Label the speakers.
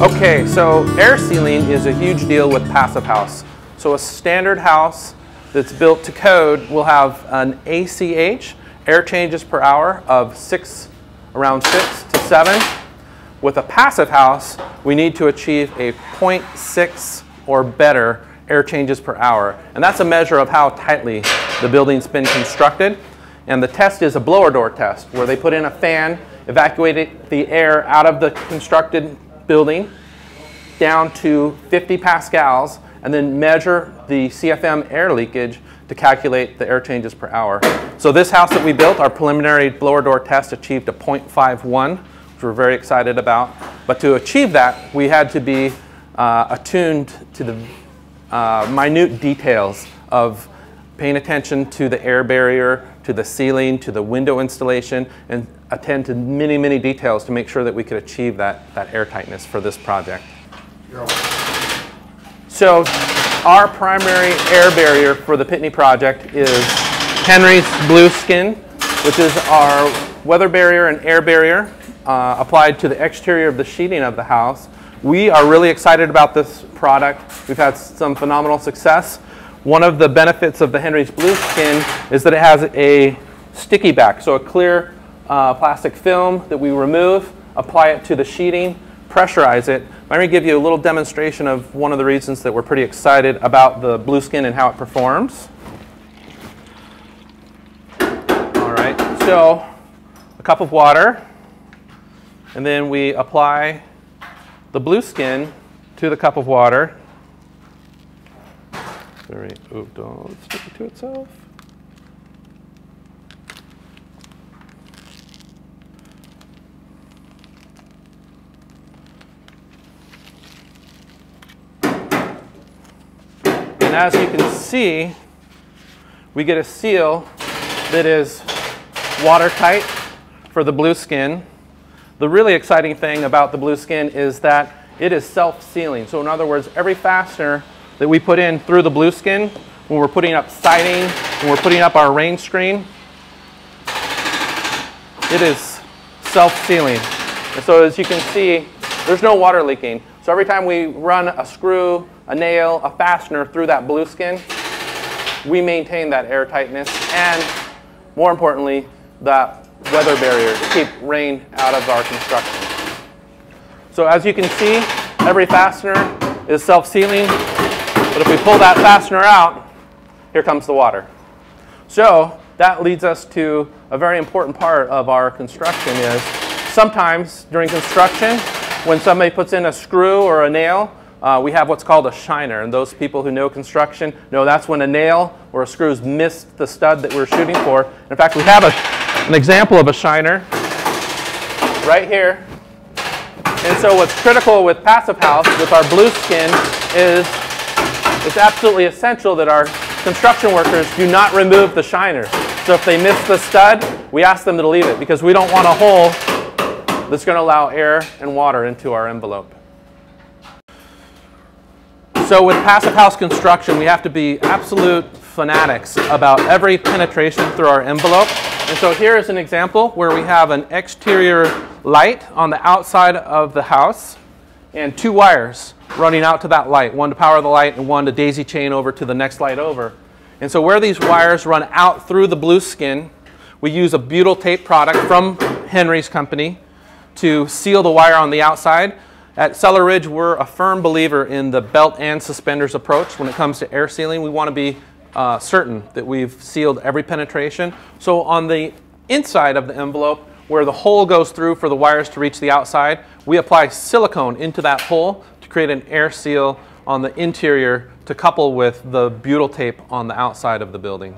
Speaker 1: Okay, so air sealing is a huge deal with Passive House. So a standard house that's built to code will have an ACH, air changes per hour, of six, around six to seven. With a passive house, we need to achieve a 0.6 or better air changes per hour. And that's a measure of how tightly the building's been constructed. And the test is a blower door test, where they put in a fan, evacuate the air out of the constructed building down to 50 pascals, and then measure the CFM air leakage to calculate the air changes per hour. So this house that we built, our preliminary blower door test achieved a 0.51, which we're very excited about. But to achieve that, we had to be uh, attuned to the uh, minute details of paying attention to the air barrier, to the sealing, to the window installation, and attend to many, many details to make sure that we could achieve that, that air tightness for this project. So our primary air barrier for the Pitney project is Henry's Blueskin, which is our weather barrier and air barrier uh, applied to the exterior of the sheeting of the house. We are really excited about this product. We've had some phenomenal success. One of the benefits of the Henry's Blueskin is that it has a sticky back, so a clear uh, plastic film that we remove, apply it to the sheeting, pressurize it. Let me give you a little demonstration of one of the reasons that we're pretty excited about the Blueskin and how it performs. All right, so a cup of water, and then we apply the Blueskin to the cup of water. Very, oh, don't stick it to itself. And as you can see, we get a seal that is watertight for the Blueskin. The really exciting thing about the Blueskin is that it is self-sealing. So in other words, every fastener that we put in through the Blueskin, when we're putting up siding, when we're putting up our rain screen, it is self-sealing. And so as you can see, there's no water leaking. So every time we run a screw, a nail, a fastener through that Blueskin, we maintain that air tightness and more importantly, that weather barrier to keep rain out of our construction. So as you can see, every fastener is self-sealing, but if we pull that fastener out, here comes the water. So that leads us to a very important part of our construction is sometimes during construction, when somebody puts in a screw or a nail, uh, we have what's called a shiner. And those people who know construction know that's when a nail or a screw's missed the stud that we're shooting for. In fact, we have a, an example of a shiner right here. And so what's critical with Passive House, with our Blueskin, is it's absolutely essential that our construction workers do not remove the shiner. So if they miss the stud, we ask them to leave it because we don't want a hole that's going to allow air and water into our envelope. So with passive house construction, we have to be absolute fanatics about every penetration through our envelope. And so here is an example where we have an exterior light on the outside of the house and two wires running out to that light, one to power the light and one to daisy chain over to the next light over. And so where these wires run out through the Blueskin, we use a butyl tape product from Henry's company to seal the wire on the outside. At Cellar Ridge, we're a firm believer in the belt and suspenders approach. When it comes to air sealing, we want to be uh, certain that we've sealed every penetration. So on the inside of the envelope, where the hole goes through for the wires to reach the outside, we apply silicone into that hole create an air seal on the interior to couple with the butyl tape on the outside of the building.